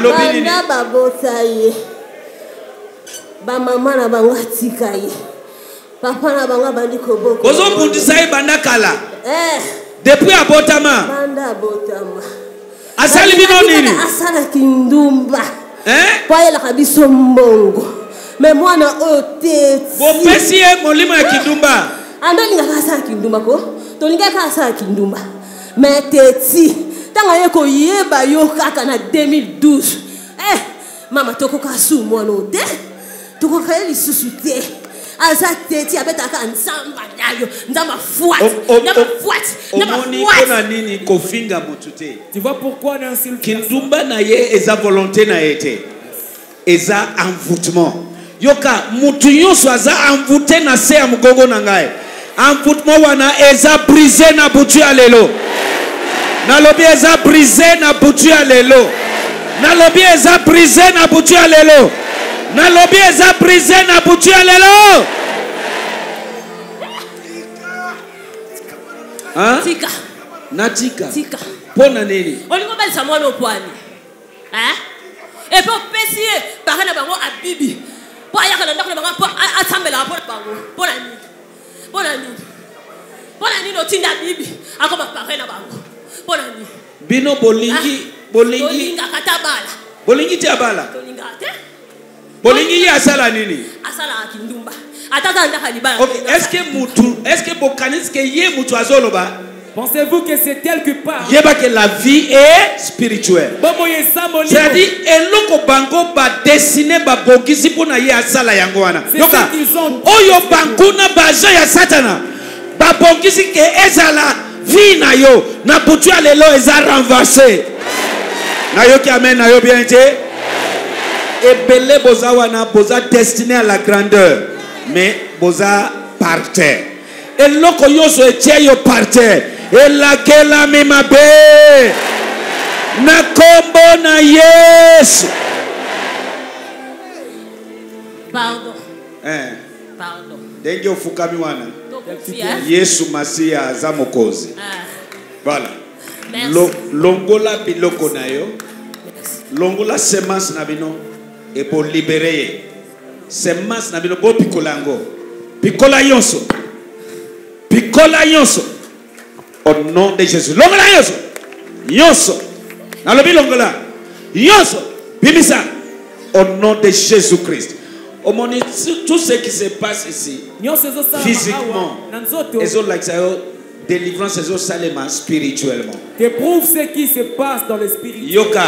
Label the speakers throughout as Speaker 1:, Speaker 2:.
Speaker 1: alobi nini?
Speaker 2: banda babota ye bamama na bango atika ye papa na bango abandi koboko.
Speaker 1: Ozobundisa ye banda kala?
Speaker 2: Eh,
Speaker 1: depuis abotama?
Speaker 2: Banda abotama.
Speaker 1: Asali bino nini?
Speaker 2: asalaki ndumba.
Speaker 1: Eh?
Speaker 2: po ayelaka biso mbongo. Me mwana oyo te
Speaker 1: bopesi ye molimo ya kindumba?
Speaker 2: Ando olingaka asalaki ndumba ko? Tolingaki asalaki ndumba. Me teti ntango aye koyeba yo kaka na 2012 eh, mama tokoka su mwana o te. Tokoka ye lisusu te. Aza teti abetaka nzamba na yo. Nzamba fwati
Speaker 1: O- o-
Speaker 2: nzamba
Speaker 1: o-
Speaker 2: fwati
Speaker 1: omoni
Speaker 2: nzamba
Speaker 1: mpona
Speaker 2: fwati
Speaker 1: nini kofinga motu te?
Speaker 3: Tu vois pourquoi on insulte
Speaker 1: kindumba na ye eza volonté na ye te. Eza envoûtement. Yoka mutu nyonso aza envoûté na se ya mokongo na ngai. Envoûtement wana eza brise na butu ya lelo nalobi eza brise na butu ya lelo. Nalobi eza brise na butu ya lelo. Nalobi eza brise na butu ya lelo. Hein?
Speaker 2: tika.
Speaker 1: Natika
Speaker 2: tika.
Speaker 1: Mpo na nini?
Speaker 2: Olingi obalisa mwana opwani. Epe opesi ye baka na bango abibi mpo ayaka na ndako na bango mpo asambelaka mpo na bango. Mpo na nini? Mpo na nini? Mpo na nini? Otinda bibi akoma pare na bango mpo na nini
Speaker 1: bino bolingi bolingi.
Speaker 2: Tolingaka ta bala.
Speaker 1: Bolingi te abala
Speaker 2: tolingaka te
Speaker 1: bolingi ye asala nini?
Speaker 2: Asalaka kindumba ata ndako ya libala.
Speaker 1: Ok, est-ce que mutu est-ce que bokanisi ke ye mutu azoloba?
Speaker 3: Pensez-vous que c'est parle?
Speaker 1: Yeba ke la vie est spirituelle. C'est-à-dire eloko bango badesine babongisi mpo na ye asala yango wana.
Speaker 3: Ont.
Speaker 1: oyo bankuna baja ya satana babongisi ke ezala vie na yo. Na butu lelo eza renverse nayoki amen na yo bien te ebele boza wana boza destiné à la grandeur. Mais boza par terre eloko nyonso etie yo par terre elakelami mabe na nkombo na yesu
Speaker 2: pardon.
Speaker 1: Eh,
Speaker 2: pardon.
Speaker 1: Ndenge ofukami wana yesu masiya aza mokonzi
Speaker 2: Ah,
Speaker 1: voilà. Longola biloko na yo. Longola semence na bino ebolibere ye semence na bino bopikola yango. Pikola nyonso. Pikola nyonso. Au nom de jésus. Longola nyonso. Nyonso. Nalobi longola. Nyonso. Bimisa. Au nom de jésus christ omoni tout ce qui se passe ici physiquement
Speaker 3: nzoto.
Speaker 1: ezolakisa yo délivrance ezosalema spirituellement
Speaker 3: Te prouve ce qui se passe dans l'esprit.
Speaker 1: yoka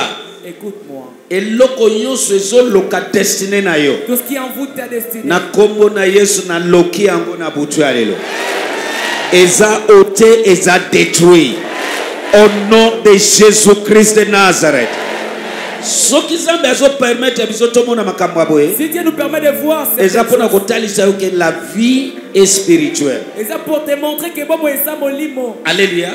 Speaker 3: Écoute-moi.
Speaker 1: eloko nyonso ezoloka destine na yo
Speaker 3: Tout ce qui envoûte ta destinée.
Speaker 1: na nkombo na yesu naloki yango na butu ya lelo eza ôté eza détruit au nom de jésus christ de nazareth soki nzambe azopermettre biso tomona makambo ya boye
Speaker 3: Si Dieu nous permet de voir
Speaker 1: eza
Speaker 3: cette
Speaker 1: mpona kotalisa yo ke la vie est spirituelle
Speaker 3: est
Speaker 1: alleluya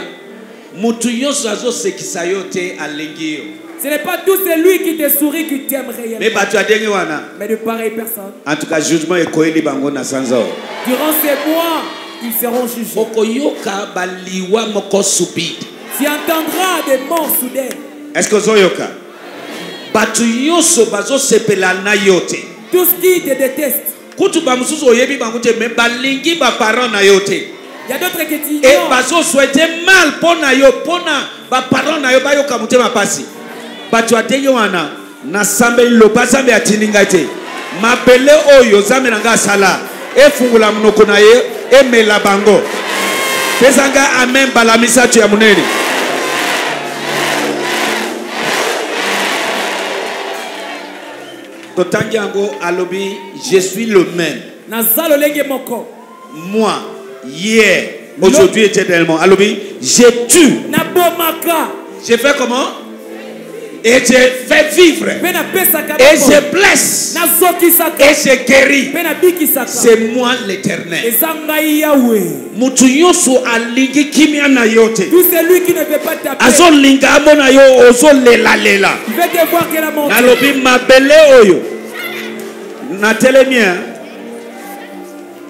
Speaker 1: mutu nyonso azosekisa yo te alingi yo
Speaker 3: Ce n'est pas tout celui qui te sourit qui t'aime
Speaker 1: me
Speaker 3: réellement.
Speaker 1: wana
Speaker 3: Mais de pareilles personnes.
Speaker 1: en tout cas jugement ekoyeli bango na sanza
Speaker 3: Durant ces mois, ils seront jugés.
Speaker 1: okoyoka baliwa moko subite
Speaker 3: Tu entendras des morts soudaines.
Speaker 1: est-ce que ozoyoka? Bato nyonso bazosepela na yo te.
Speaker 3: Tout ce qui te déteste.
Speaker 1: kutu bamosusu oyebi bango te me balingi baparent na yo te.
Speaker 3: Il y a d'autres qui
Speaker 1: e
Speaker 3: t'ignorent.
Speaker 1: bazoswete mal mpo na yo mpo na baparent na yo bayoka motema pasi bato ya ndenge wana nasambeli loba nzambe atindi ngai te. Mabele oyo nzambe na ngai asala efungula monoko na ye emela bango. Pesa ngai amen mbala misato ya monene totangi yango alobi je suis le même.
Speaker 3: Naza lolenge moko.
Speaker 1: moi hier aujourd'hui éternellement. Alobi je tue.
Speaker 3: Na bomaka.
Speaker 1: je fais comment? Et je fais vivre. Et je blesse. Et je guéris. C'est moi l'éternel. Mutu nyonso alingi kimia na yo te.
Speaker 3: Tout celui qui ne veut pas taper.
Speaker 1: azolinga amona yo ozolelalela
Speaker 3: Il veut te voir que la montagne.
Speaker 1: nalobi mabele oyo. Natelemi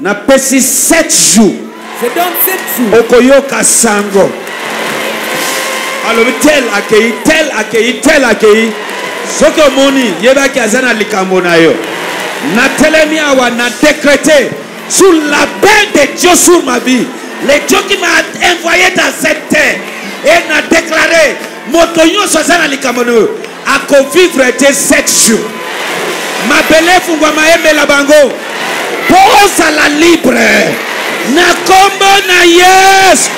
Speaker 1: napesi 7 jours.
Speaker 3: Je donne sept jours.
Speaker 1: okoyoka sango alobi tel akei tel akei tel akei. Soki omoni yebaki aza na likambo na yo. Natelemi awa na décrété sous la paix de dieu sur ma vie. Le dieu qui m'a envoyé dans cette terre et na déclaré moto nyonso aza na likambo na yo akovivre te sept jours. Mabele efungwama emela bango mpo ozala libre. Na nkombo na yesu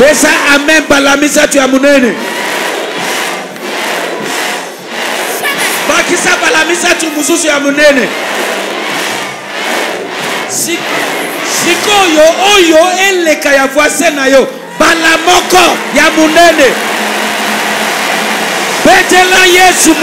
Speaker 1: pesa amen mbala misato ya monene bakisa mbala misato mosusu ya monene Si- sikoyo oyo eleka ya voisin na yo mbala moko ya monene betela yesu